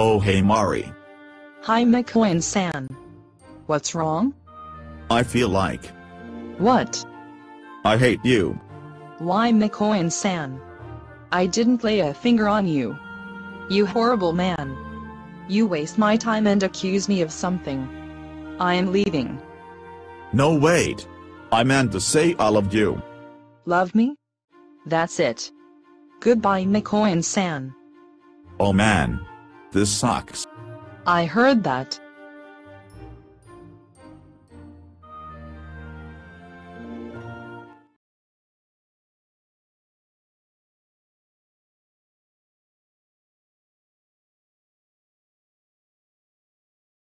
Oh hey Mari. Hi Mikoyan-san. What's wrong? I feel like What? I hate you. Why Mikoyan-san? I didn't lay a finger on you. You horrible man. You waste my time and accuse me of something. I am leaving. No wait. I meant to say I loved you. Love me? That's it. Goodbye Mikoyan-san. Oh man. This sucks. I heard that.